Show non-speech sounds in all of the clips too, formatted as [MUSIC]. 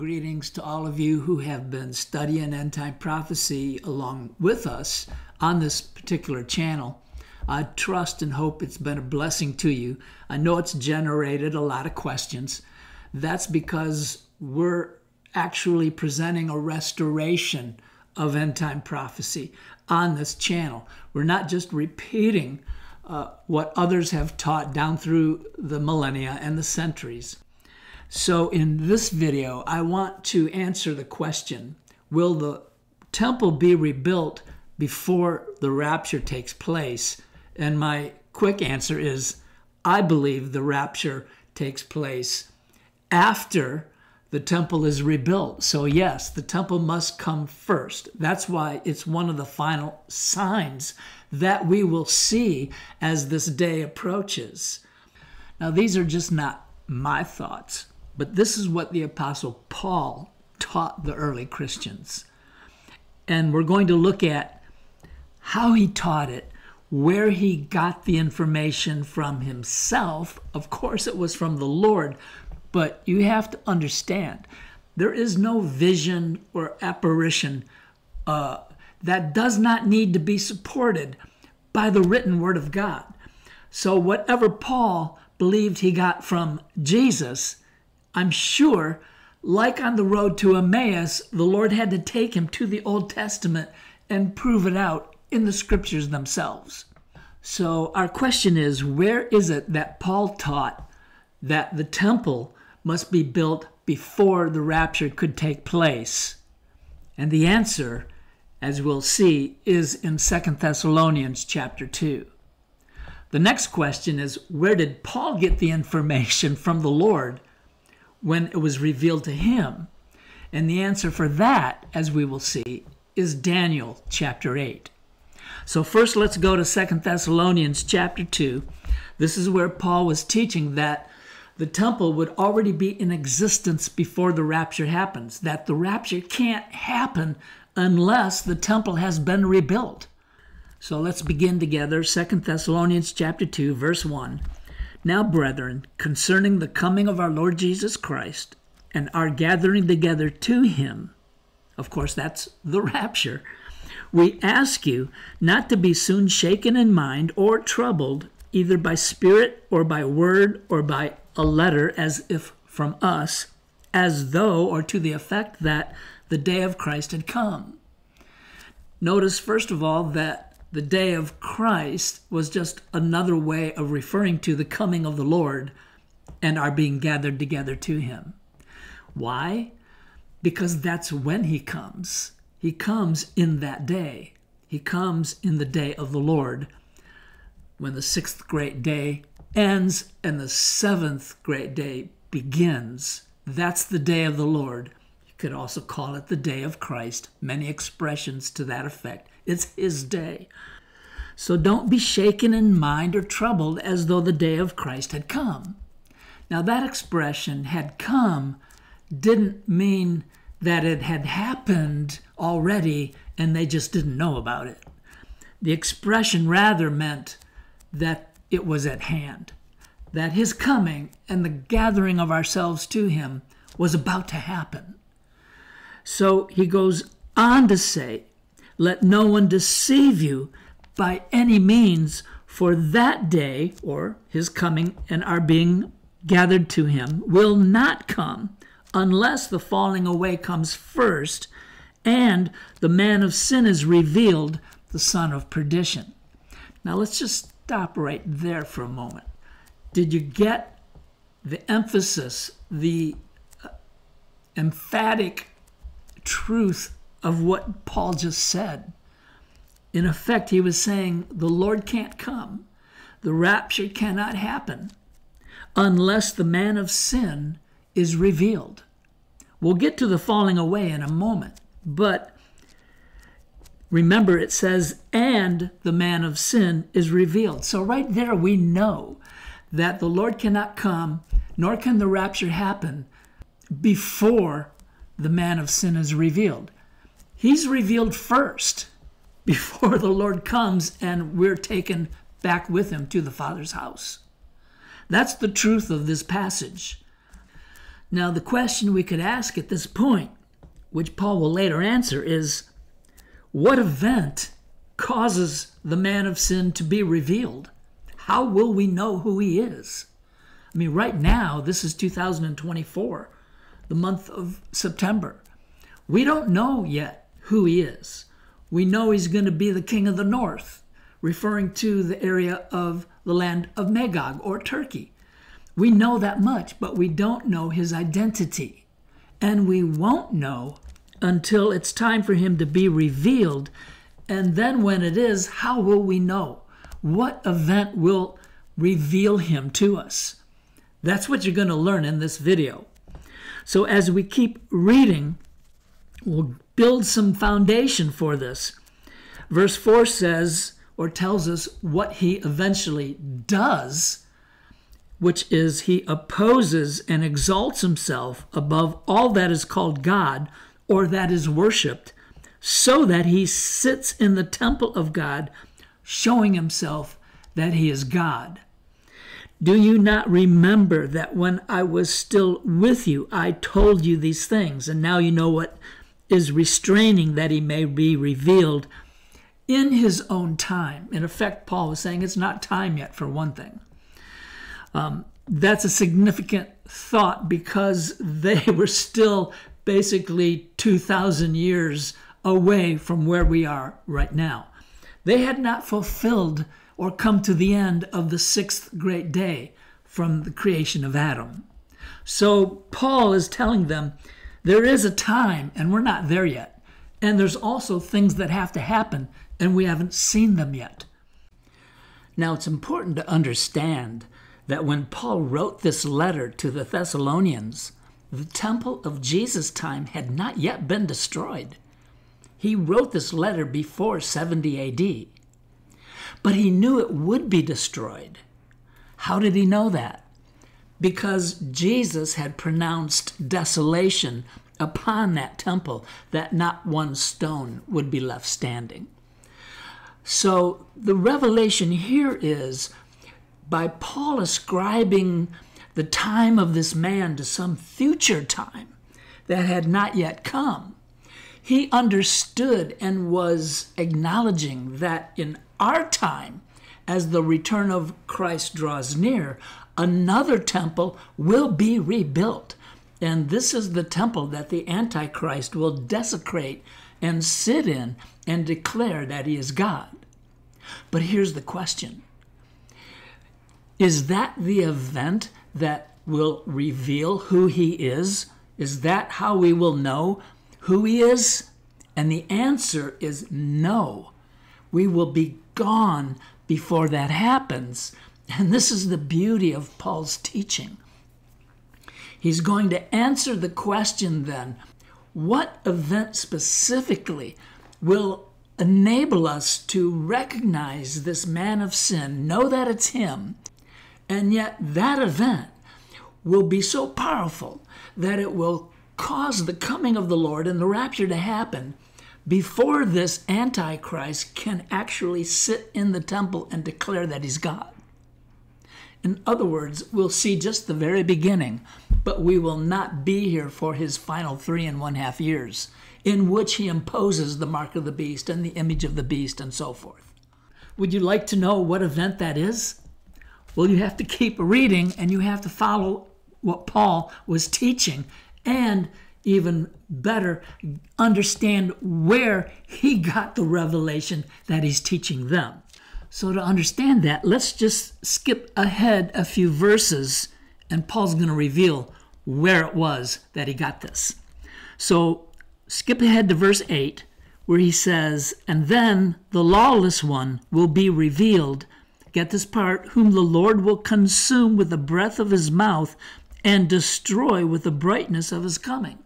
Greetings to all of you who have been studying end time prophecy along with us on this particular channel. I trust and hope it's been a blessing to you. I know it's generated a lot of questions. That's because we're actually presenting a restoration of end time prophecy on this channel. We're not just repeating uh, what others have taught down through the millennia and the centuries. So, in this video, I want to answer the question Will the temple be rebuilt before the rapture takes place? And my quick answer is I believe the rapture takes place after the temple is rebuilt. So, yes, the temple must come first. That's why it's one of the final signs that we will see as this day approaches. Now, these are just not my thoughts, but this is what the Apostle Paul taught the early Christians. And we're going to look at how he taught it, where he got the information from himself. Of course, it was from the Lord, but you have to understand there is no vision or apparition uh, that does not need to be supported by the written word of God. So, whatever Paul believed he got from Jesus, I'm sure, like on the road to Emmaus, the Lord had to take him to the Old Testament and prove it out in the scriptures themselves. So, our question is where is it that Paul taught that the temple must be built before the rapture could take place? And the answer, as we'll see, is in 2 Thessalonians chapter 2. The next question is where did Paul get the information from the Lord when it was revealed to him? And the answer for that, as we will see, is Daniel chapter 8. So first let's go to 2 Thessalonians chapter 2. This is where Paul was teaching that the temple would already be in existence before the rapture happens, that the rapture can't happen unless the temple has been rebuilt. So let's begin together 2 Thessalonians chapter 2 verse 1. Now brethren, concerning the coming of our Lord Jesus Christ and our gathering together to him, of course that's the [LAUGHS] rapture, we ask you not to be soon shaken in mind or troubled either by spirit or by word or by a letter as if from us, as though or to the effect that the day of Christ had come. Notice, first of all, that the day of Christ was just another way of referring to the coming of the Lord and our being gathered together to Him. Why? Because that's when He comes. He comes in that day. He comes in the day of the Lord when the sixth great day ends and the seventh great day begins. That's the day of the Lord. You could also call it the day of Christ. Many expressions to that effect. It's his day. So don't be shaken in mind or troubled as though the day of Christ had come. Now, that expression had come didn't mean that it had happened already and they just didn't know about it. The expression rather meant that it was at hand, that his coming and the gathering of ourselves to him was about to happen. So he goes on to say, Let no one deceive you by any means, for that day, or his coming and our being gathered to him, will not come unless the falling away comes first and the man of sin is revealed, the son of perdition. Now let's just stop right there for a moment. Did you get the emphasis, the uh, emphatic truth of what Paul just said? In effect, he was saying the Lord can't come, the rapture cannot happen unless the man of sin is revealed. We'll get to the falling away in a moment, but Remember, it says, and the man of sin is revealed. So, right there, we know that the Lord cannot come, nor can the rapture happen before the man of sin is revealed. He's revealed first [LAUGHS] before the Lord comes and we're taken back with him to the Father's house. That's the truth of this passage. Now, the question we could ask at this point, which Paul will later answer, is what event causes the man of sin to be revealed? How will we know who he is? I mean, right now, this is 2024, the month of September. We don't know yet who he is. We know he's going to be the king of the north, referring to the area of the land of Magog or Turkey. We know that much, but we don't know his identity. And we won't know until it's time for him to be revealed. And then, when it is, how will we know? What event will reveal him to us? That's what you're going to learn in this video. So, as we keep reading, we'll build some foundation for this. Verse 4 says, or tells us what he eventually does, which is he opposes and exalts himself above all that is called God or that is worshiped, so that he sits in the temple of God, showing himself that he is God. Do you not remember that when I was still with you, I told you these things? And now you know what is restraining that he may be revealed in his own time. In effect, Paul was saying it's not time yet, for one thing. Um, that's a significant thought because [LAUGHS] they were still basically 2,000 years away from where we are right now. They had not fulfilled or come to the end of the sixth great day from the creation of Adam. So Paul is telling them there is a time, and we're not there yet. And there's also things that have to happen, and we haven't seen them yet. Now, it's important to understand that when Paul wrote this letter to the Thessalonians, the temple of Jesus' time had not yet been destroyed. He wrote this letter before 70 AD. But he knew it would be destroyed. How did he know that? Because Jesus had pronounced desolation upon that temple, that not one stone would be left standing. So the revelation here is by Paul ascribing the time of this man to some future time that had not yet come. He understood and was acknowledging that in our time, as the return of Christ draws near, another temple will be rebuilt. And this is the temple that the Antichrist will desecrate and sit in and declare that he is God. But here's the question Is that the event that will reveal who he is? Is that how we will know who he is? And the answer is no. We will be gone before that happens. And this is the beauty of Paul's teaching. He's going to answer the question then what event specifically will enable us to recognize this man of sin, know that it's him, and yet that event will be so powerful that it will cause the coming of the Lord and the rapture to happen before this Antichrist can actually sit in the temple and declare that he's God. In other words, we'll see just the very beginning, but we will not be here for his final three and one half years, in which he imposes the mark of the beast and the image of the beast and so forth. Would you like to know what event that is? Well, you have to keep reading and you have to follow what Paul was teaching and even better understand where he got the revelation that he's teaching them. So, to understand that, let's just skip ahead a few verses, and Paul's going to reveal where it was that he got this. So, skip ahead to verse 8, where he says, And then the lawless one will be revealed. Get this part, whom the Lord will consume with the breath of his mouth and destroy with the brightness of his coming.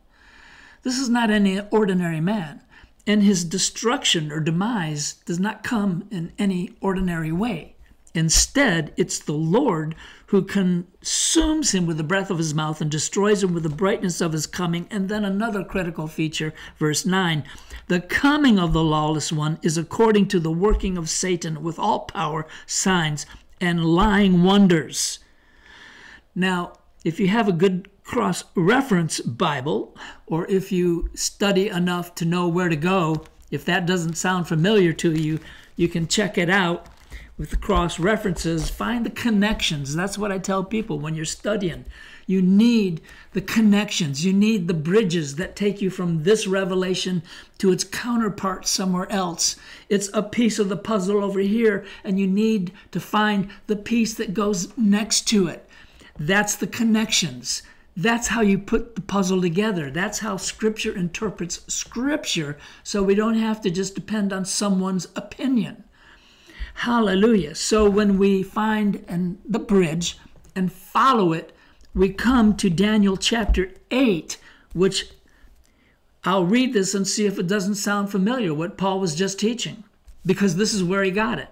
This is not any ordinary man, and his destruction or demise does not come in any ordinary way. Instead, it's the Lord who consumes him with the breath of his mouth and destroys him with the brightness of his coming. And then another critical feature, verse 9 the coming of the lawless one is according to the working of Satan with all power, signs, and lying wonders. Now, if you have a good cross reference Bible, or if you study enough to know where to go, if that doesn't sound familiar to you, you can check it out with the cross references. Find the connections. That's what I tell people when you're studying. You need the connections, you need the bridges that take you from this revelation to its counterpart somewhere else. It's a piece of the puzzle over here, and you need to find the piece that goes next to it. That's the connections. That's how you put the puzzle together. That's how Scripture interprets Scripture, so we don't have to just depend on someone's opinion. Hallelujah. So when we find and the bridge and follow it we come to Daniel chapter 8, which I'll read this and see if it doesn't sound familiar, what Paul was just teaching, because this is where he got it.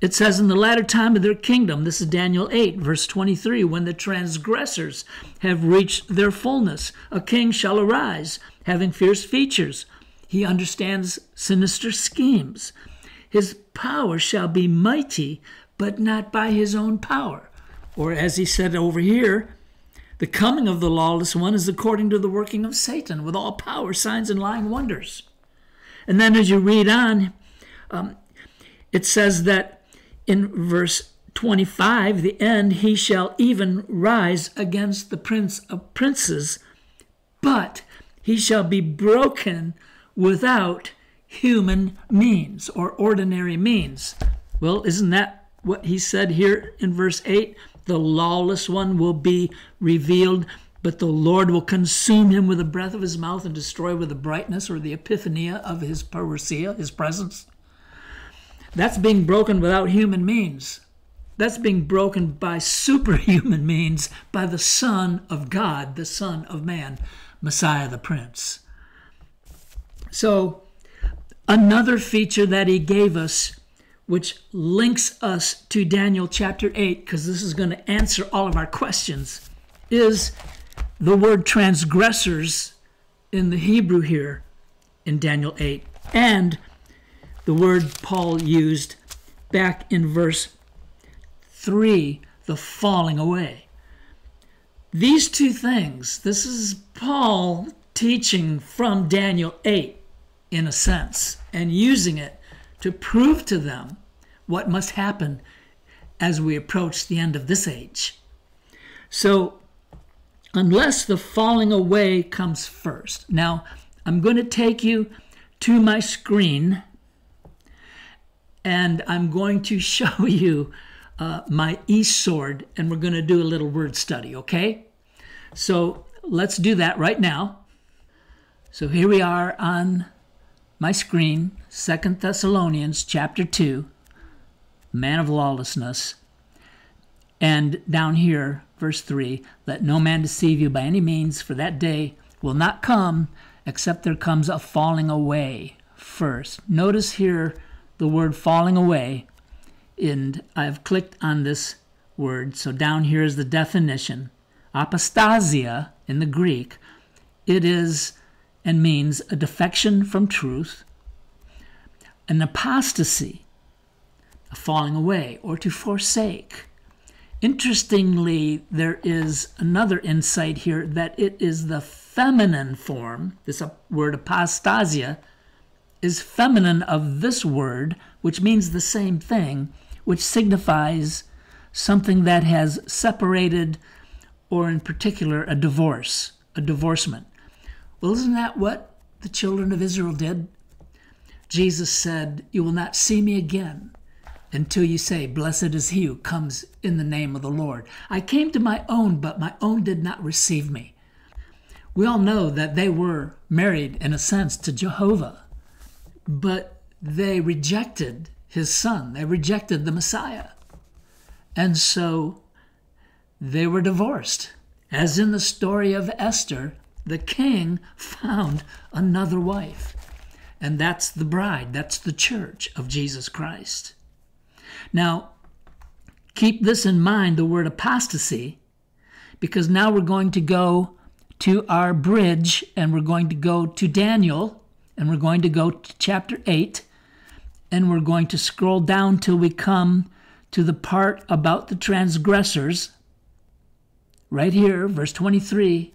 It says, In the latter time of their kingdom, this is Daniel 8, verse 23, when the transgressors have reached their fullness, a king shall arise, having fierce features. He understands sinister schemes. His power shall be mighty, but not by his own power. Or as he said over here, the coming of the lawless one is according to the working of Satan with all power, signs, and lying wonders. And then as you read on, um, it says that in verse 25, the end, he shall even rise against the prince of princes, but he shall be broken without human means or ordinary means. Well, isn't that what he said here in verse 8? the lawless one will be revealed, but the Lord will consume him with the breath of his mouth and destroy with the brightness or the epiphania of his parousia, his presence. That's being broken without human means. That's being broken by superhuman [LAUGHS] means by the Son of God, the Son of Man, Messiah the Prince. So, another feature that he gave us which links us to Daniel chapter 8, because this is going to answer all of our questions, is the word transgressors in the Hebrew here in Daniel 8, and the word Paul used back in verse 3, the falling away. These two things, this is Paul teaching from Daniel 8 in a sense, and using it to prove to them what must happen as we approach the end of this age. So, unless the falling away comes first. Now, I'm going to take you to my screen and I'm going to [LAUGHS] show you uh, my e-sword and we're going to do a little word study, okay? So let's do that right now. So here we are on my screen, Second Thessalonians chapter 2, man of lawlessness. And down here, verse 3 let no man deceive you by any means, for that day will not come except there comes a falling away first. Notice here the word falling away, and I've clicked on this word. So down here is the definition. Apostasia in the Greek, it is and means a defection from truth, an apostasy, a falling away, or to forsake. Interestingly, there is another insight here that it is the feminine form, this word apostasia is feminine of this word, which means the same thing, which signifies something that has separated, or in particular, a divorce, a divorcement. Well, isn't that what the children of Israel did? Jesus said, You will not see me again until you say, Blessed is he who comes in the name of the Lord. I came to my own, but my own did not receive me. We all know that they were married, in a sense, to Jehovah, but they rejected his son, they rejected the Messiah. And so they were divorced. As in the story of Esther, the king found another wife. And that's the bride, that's the church of Jesus Christ. Now, keep this in mind the word apostasy, because now we're going to go to our bridge and we're going to go to Daniel and we're going to go to chapter 8 and we're going to scroll down till we come to the part about the transgressors right here, verse 23,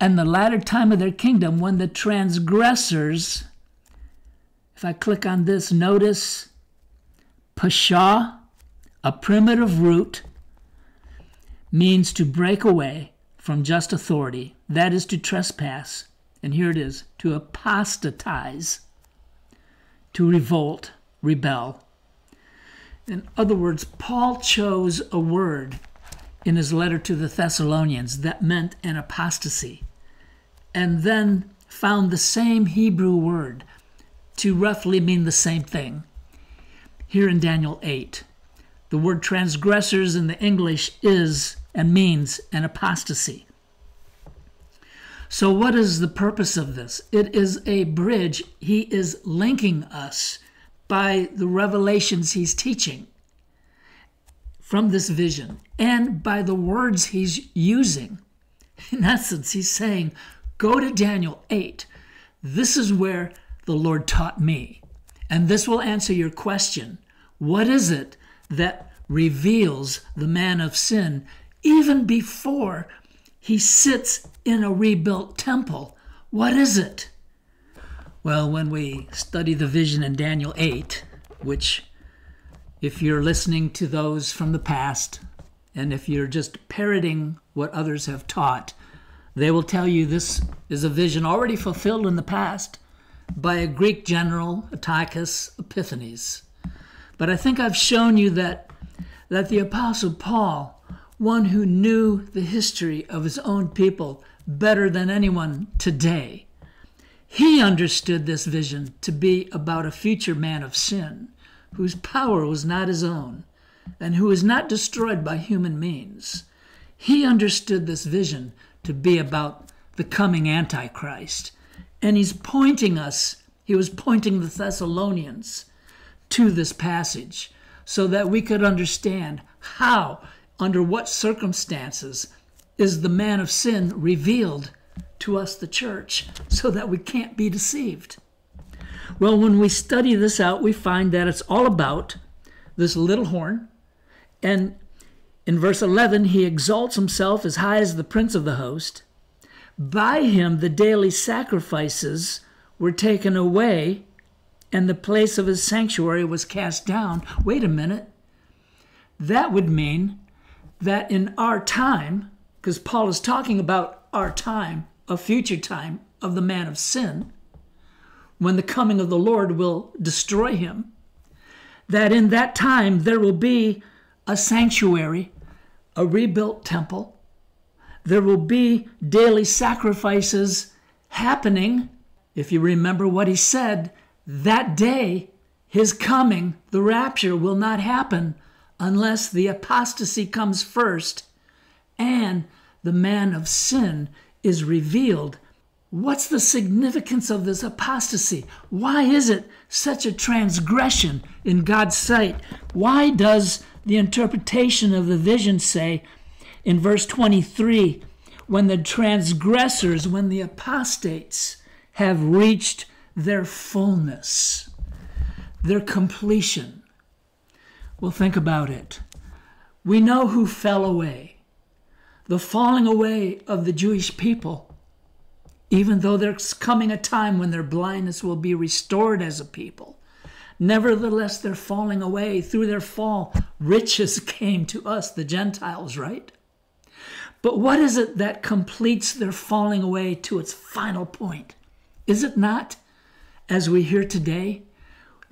and the latter time of their kingdom when the transgressors, if I click on this, notice Pasha, a primitive root, means to break away from just authority, that is to trespass. And here it is to apostatize, to revolt, rebel. In other words, Paul chose a word in his letter to the Thessalonians that meant an apostasy and then found the same Hebrew word to roughly mean the same thing. Here in Daniel 8, the word transgressors in the English is and means an apostasy. So, what is the purpose of this? It is a bridge. He is linking us by the revelations he's teaching from this vision and by the words he's using. In essence, he's saying, Go to Daniel 8. This is where the Lord taught me. And this will answer your question What is it that reveals the man of sin even before he sits in a rebuilt temple? What is it? Well, when we study the vision in Daniel 8, which, if you're listening to those from the past, and if you're just parroting what others have taught, they will tell you this is a vision already fulfilled in the past by a Greek general, Antiochus Epiphanes. But I think I've shown you that, that the Apostle Paul, one who knew the history of his own people better than anyone today, he understood this vision to be about a future man of sin, whose power was not his own, and who was not destroyed by human means. He understood this vision to be about the coming Antichrist. And he's pointing us, he was pointing the Thessalonians to this passage so that we could understand how, under what circumstances, is the man of sin revealed to us, the church, so that we can't be deceived. Well, when we study this out, we find that it's all about this little horn, and in verse 11, he exalts himself as high as the prince of the host. By him, the daily sacrifices were taken away, and the place of his sanctuary was cast down. Wait a minute. That would mean that in our time, because Paul is talking about our time, a future time of the man of sin, when the coming of the Lord will destroy him, that in that time there will be a sanctuary, a rebuilt temple. There will be daily sacrifices happening. If you remember what he said, that day, his coming, the rapture, will not happen unless the apostasy comes first and the man of sin is revealed. What's the significance of this apostasy? Why is it such a transgression in God's sight? Why does the interpretation of the vision say in verse 23 when the transgressors, when the apostates have reached their fullness, their completion. Well, think about it. We know who fell away. The falling away of the Jewish people, even though there's coming a time when their blindness will be restored as a people. Nevertheless, they're falling away. Through their fall, riches [LAUGHS] came to us, the Gentiles, right? But what is it that completes their falling away to its final point? Is it not, as we hear today,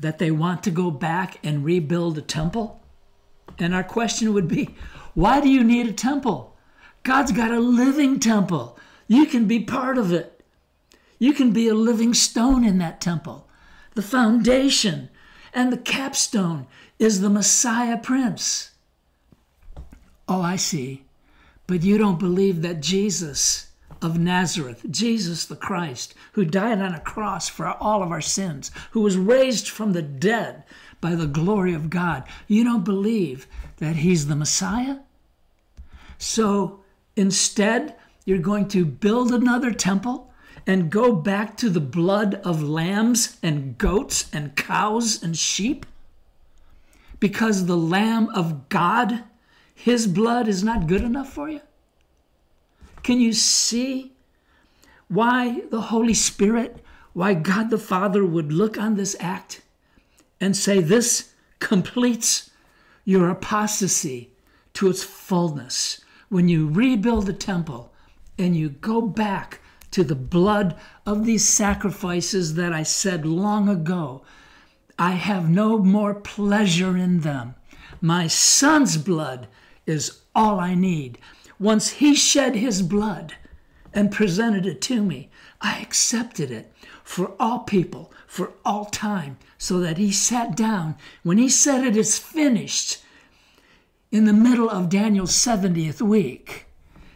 that they want to go back and rebuild a temple? And our question would be why do you need a temple? God's got a living temple. You can be part of it. You can be a living stone in that temple, the foundation and the capstone is the Messiah Prince. Oh, I see. But you don't believe that Jesus of Nazareth, Jesus the Christ, who died on a cross for all of our sins, who was raised from the dead by the glory of God, you don't believe that he's the Messiah? So instead, you're going to build another temple and go back to the blood of lambs and goats and cows and sheep? Because the Lamb of God, his blood is not good enough for you? Can you see why the Holy Spirit, why God the Father would look on this act and say, This completes your apostasy to its fullness? When you rebuild the temple and you go back to the blood of these sacrifices that I said long ago, I have no more pleasure in them. My son's blood is all I need. Once he shed his blood and presented it to me, I accepted it for all people, for all time, so that he sat down. When he said it is finished, in the middle of Daniel's 70th week,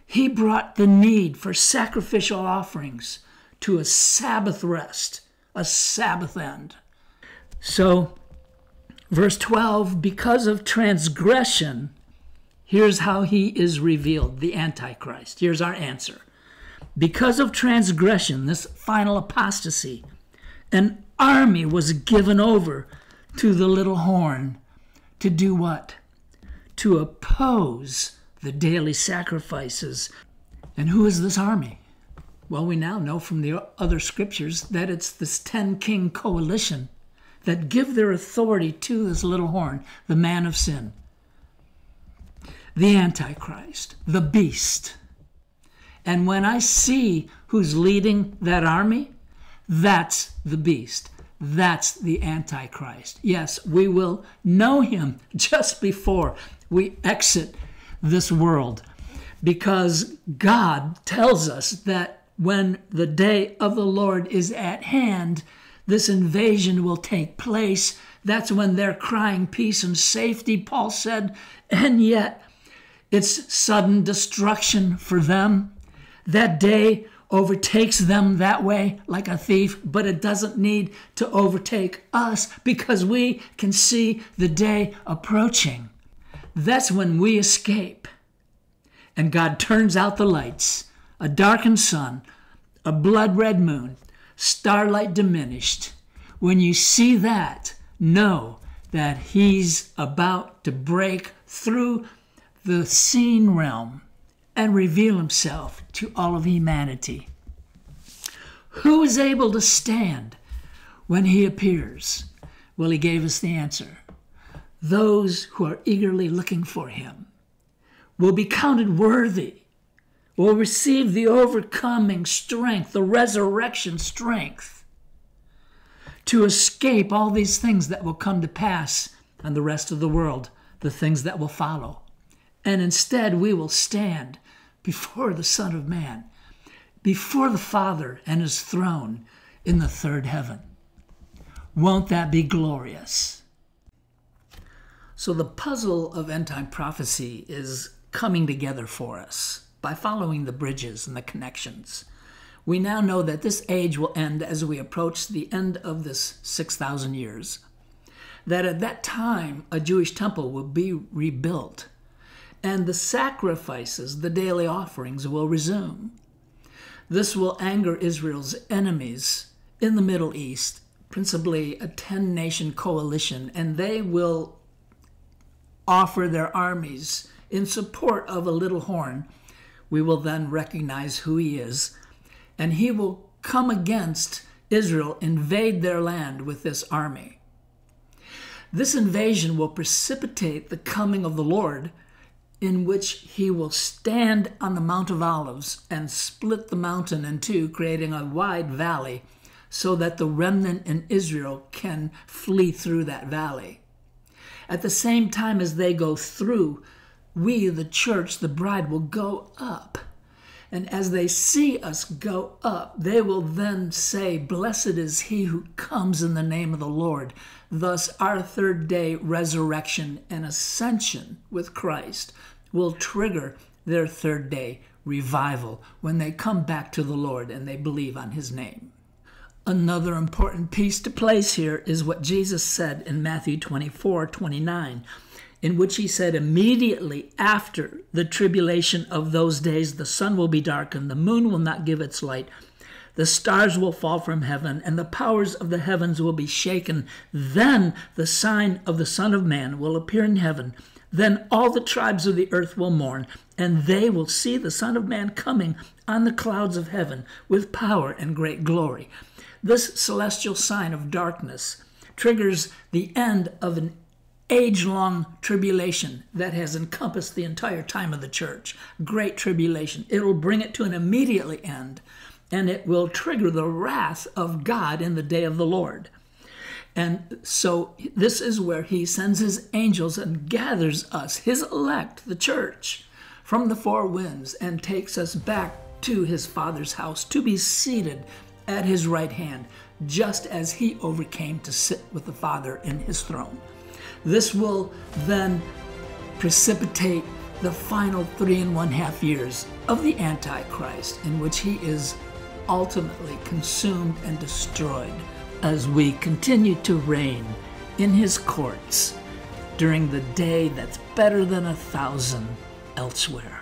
he brought the need for sacrificial offerings to a Sabbath rest, a Sabbath end. So, verse 12, because of transgression, here's how he is revealed the Antichrist. Here's our answer. Because of transgression, this final apostasy, an army was given over to the little horn to do what? To oppose the daily sacrifices. And who is this army? Well, we now know from the other scriptures that it's this 10 king coalition that give their authority to this little horn, the man of sin, the Antichrist, the beast. And when I see who's leading that army, that's the beast. That's the Antichrist. Yes, we will know him [LAUGHS] just before we exit this world because God tells us that when the day of the Lord is at hand, this invasion will take place. That's when they're crying peace and safety, Paul said. And yet, it's sudden destruction for them. That day overtakes them that way like a thief, but it doesn't need to overtake us because we can see the day approaching. That's when we escape. And God turns out the lights, a darkened sun, a blood red moon, starlight diminished. When you see that, know that He's about to break through the seen realm and reveal Himself to all of humanity. Who is able to stand when He appears? Well, He gave us the answer. Those who are eagerly looking for Him will be counted worthy will receive the overcoming strength, the resurrection strength to escape all these things that will come to pass and the rest of the world, the things that will follow. And instead, we will stand before the Son of Man, before the Father and his throne in the third heaven. Won't that be glorious? So, the puzzle of end time prophecy is coming together for us by following the bridges and the connections. We now know that this age will end as we approach the end of this 6,000 years. That at that time, a Jewish temple will be rebuilt, and the sacrifices, the daily offerings, will resume. This will anger Israel's enemies in the Middle East, principally a 10 nation coalition, and they will offer their armies in support of a little horn we will then recognize who he is, and he will come against Israel, invade their land with this army. This invasion will precipitate the coming of the Lord, in which he will stand on the Mount of Olives and split the mountain in two, creating a wide valley, so that the remnant in Israel can flee through that valley. At the same time as they go through, we, the church, the bride, will go up. And as they see us go up, they will then say, Blessed is he who comes in the name of the Lord. Thus, our third day resurrection and ascension with Christ will trigger their third day revival when they come back to the Lord and they believe on his name. Another important piece to place here is what Jesus said in Matthew 24 29 in which he said, Immediately after the tribulation of those days, the sun will be darkened, the moon will not give its light, the stars will fall from heaven, and the powers of the heavens will be shaken. Then the sign of the Son of Man will appear in heaven. Then all the tribes of the earth will mourn, and they will see the Son of Man coming on the clouds of heaven with power and great glory. This celestial sign of darkness triggers the end of an age long tribulation that has encompassed the entire time of the church. Great tribulation. It will bring it to an immediately end, and it will trigger the wrath of God in the day of the Lord. And so this is where he sends his angels and gathers us, his elect, the church, from the four winds and takes us back to his father's house to be seated at his right hand, just as he overcame to sit with the Father in his throne. This will then precipitate the final three and one half years of the Antichrist, in which he is ultimately consumed and destroyed as we continue to reign in his courts during the day that's better than a thousand elsewhere.